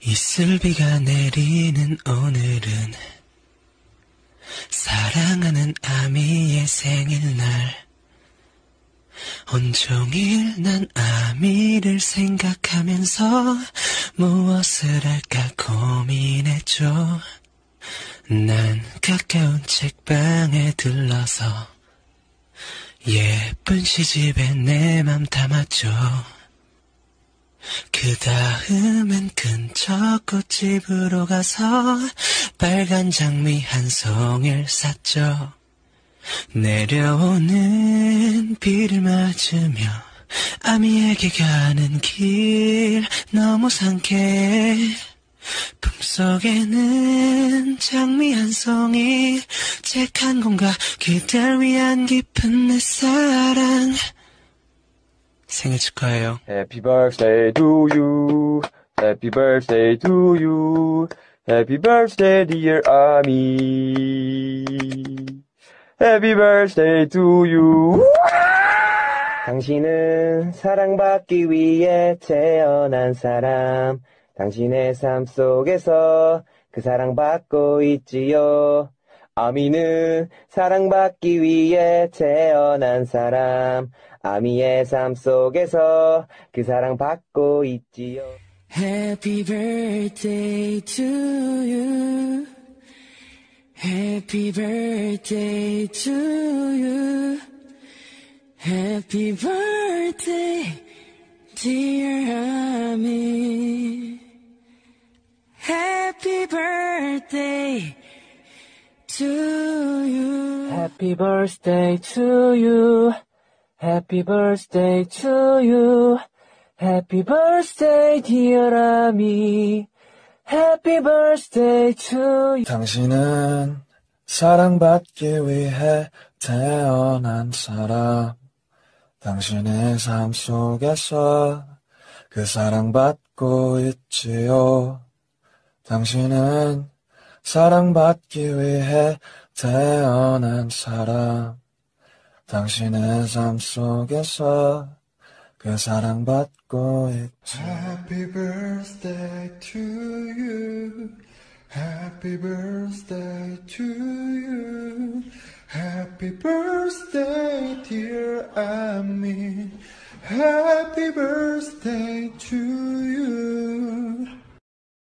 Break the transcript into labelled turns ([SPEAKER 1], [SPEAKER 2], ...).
[SPEAKER 1] 이슬비가 내리는 오늘은 사랑하는 아미의 생일날 온종일 난 아미를 생각하면서 무엇을 할까 고민했죠. 난 가까운 책방에 들러서 예쁜 시집에 내 맘 담았죠. 그 다음엔 근처 꽃집으로 가서 빨간 장미 한 송이를 샀죠. 내려오는 비를 맞으며 아미에게 가는 길 너무 상쾌해 품속에는 장미 한 송이 책 한 권과 그댈 위한 깊은 내 사랑 생일 축하해요
[SPEAKER 2] Happy birthday to you. Happy birthday to you. Happy birthday, dear Ami. Happy birthday to you. 당신은 사랑받기 위해 태어난 사람. 당신의 삶 속에서 그 사랑받고 있지요. 아미는 사랑받기 위해 태어난 사람. 아미의 삶 속에서 그 사랑 받고 있지요.
[SPEAKER 1] Happy birthday to you. Happy birthday to you. Happy birthday, dear Ami. Happy birthday to you.
[SPEAKER 2] Happy birthday to you. Happy birthday to you. Happy birthday, dear Ami. Happy birthday to you.
[SPEAKER 3] 당신은 사랑받기 위해 태어난 사람. 당신의 삶 속에서 그 사랑받고 있지요. 당신은 사랑받기 위해 태어난 사람. 당신의 삶 속에서 그 사랑받고 있지.
[SPEAKER 4] Happy birthday to you. Happy birthday to you. Happy birthday, dear Ami. Happy birthday to you.